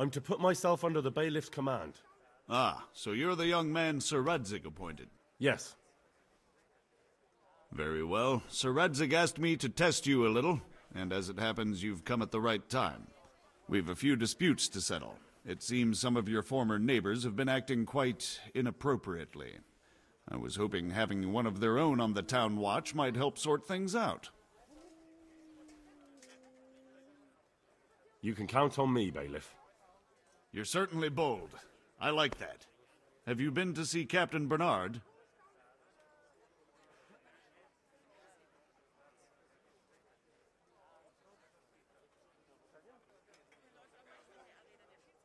I'm to put myself under the bailiff's command. Ah, so you're the young man Sir Radzig appointed. Yes. Very well. Sir Radzig asked me to test you a little, and as it happens, you've come at the right time. We've a few disputes to settle. It seems some of your former neighbors have been acting quite inappropriately. I was hoping having one of their own on the town watch might help sort things out. You can count on me, bailiff. You're certainly bold. I like that. Have you been to see Captain Bernard?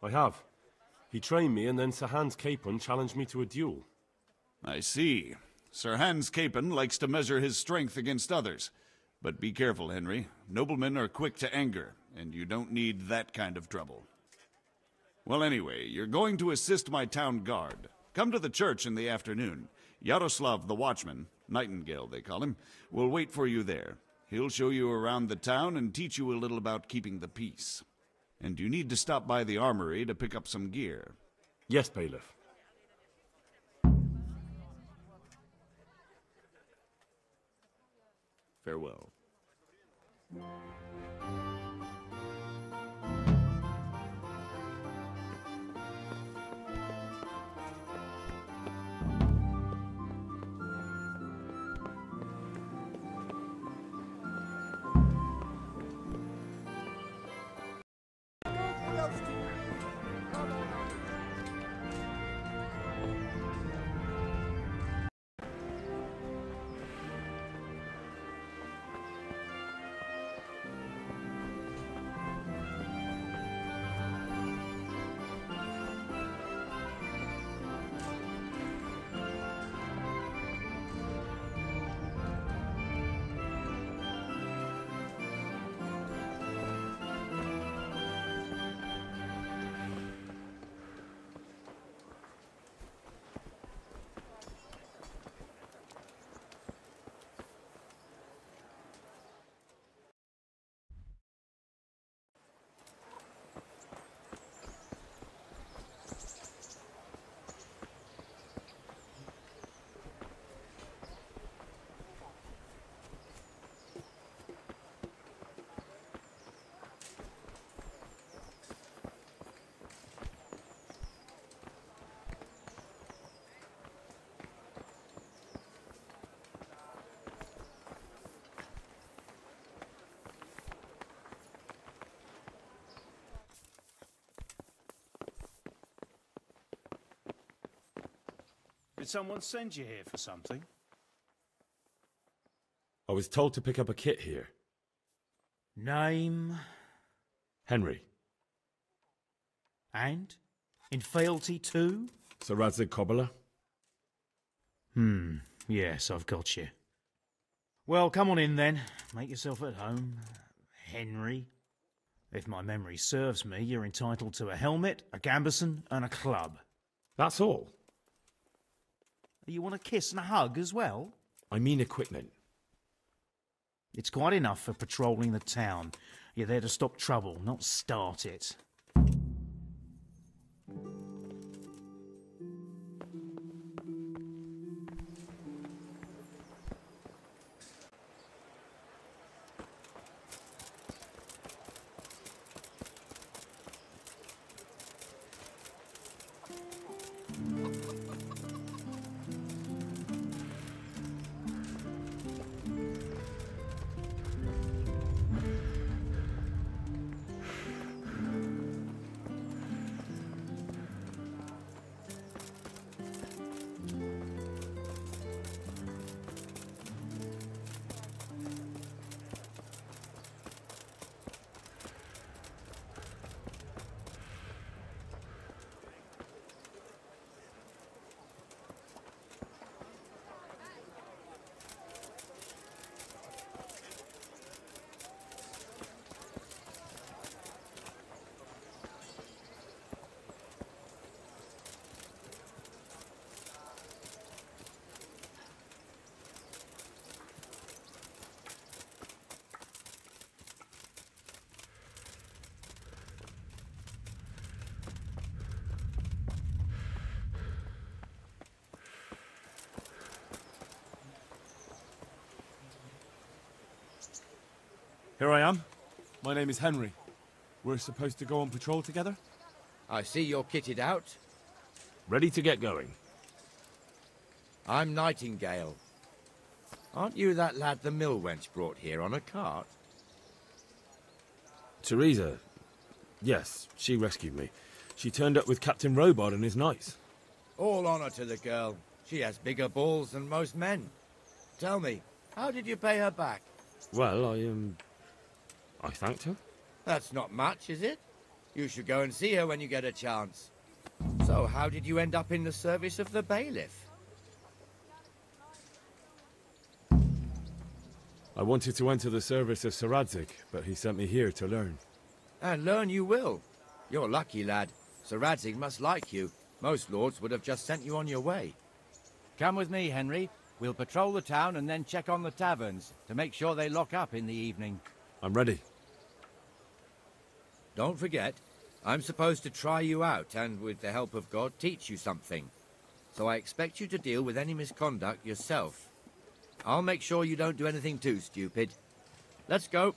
I have. He trained me, and then Sir Hans Capon challenged me to a duel. I see. Sir Hans Capon likes to measure his strength against others. But be careful, Henry. Noblemen are quick to anger, and you don't need that kind of trouble. Well, anyway, you're going to assist my town guard. Come to the church in the afternoon. Yaroslav the watchman, Nightingale they call him, will wait for you there. He'll show you around the town and teach you a little about keeping the peace. And you need to stop by the armory to pick up some gear. Yes, bailiff. Farewell. Did someone send you here for something? I was told to pick up a kit here. Name Henry. and in fealty to? Sir Radzig Kobyla. Hmm. Yes, I've got you. Well, come on in then. Make yourself at home, Henry. If my memory serves me, you're entitled to a helmet, a gambeson, and a club. That's all. You want a kiss and a hug as well? I mean equipment. It's quite enough for patrolling the town. You're there to stop trouble, not start it. Here I am. My name is Henry. We're supposed to go on patrol together? I see you're kitted out. Ready to get going. I'm Nightingale. Aren't you that lad the mill wench brought here on a cart? Theresa. Yes, she rescued me. She turned up with Captain Robard and his knights. All honor to the girl. She has bigger balls than most men. Tell me, how did you pay her back? Well, I, um... I thanked her. That's not much, is it? You should go and see her when you get a chance. So, how did you end up in the service of the bailiff? I wanted to enter the service of Sir Radzig, but he sent me here to learn. And learn you will. You're lucky, lad. Sir Radzig must like you. Most lords would have just sent you on your way. Come with me, Henry. We'll patrol the town and then check on the taverns to make sure they lock up in the evening. I'm ready. Don't forget, I'm supposed to try you out and, with the help of God, teach you something. So I expect you to deal with any misconduct yourself. I'll make sure you don't do anything too stupid. Let's go.